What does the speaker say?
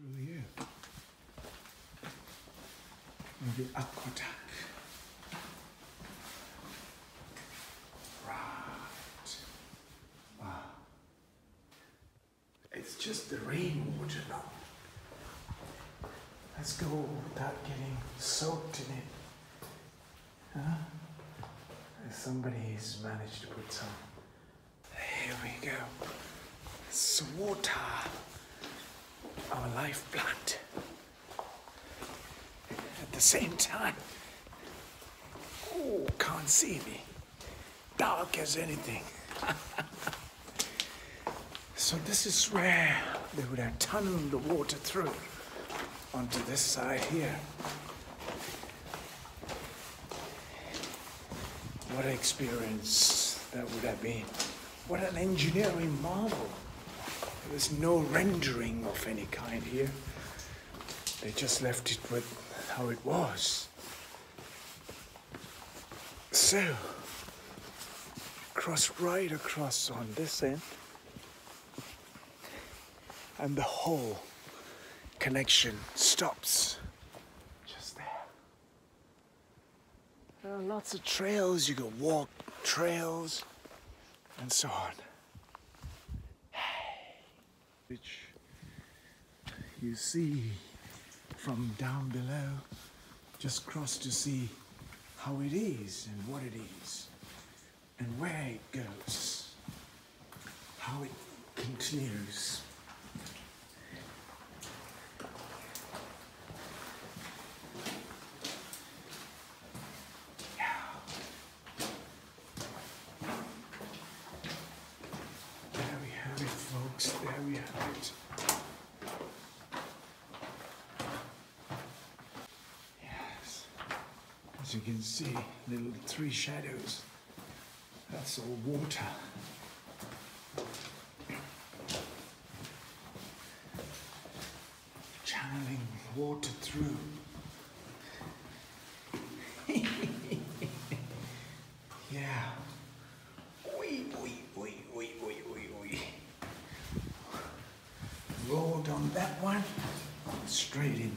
through here. Maybe Aqueduct. Right. Wow. It's just the rainwater now. Let's go without getting soaked in it. Huh? Somebody's managed to put some. Here we go. It's water. Our lifeblood. At the same time. Oh, can't see me. Dark as anything. so this is where they would have tunneled the water through onto this side here. What an experience that would have been. What an engineering marvel. There was no rendering of any kind here. They just left it with how it was. So, cross right across on this end, and the whole connection stops just there. There are lots of trails you can walk, trails, and so on. Which you see from down below, just cross to see how it is and what it is, and where it goes, how it continues. There we have it, folks. There we have it. Yes. As you can see, little three shadows. That's all water. Channeling water through. Rolled on that one, straight in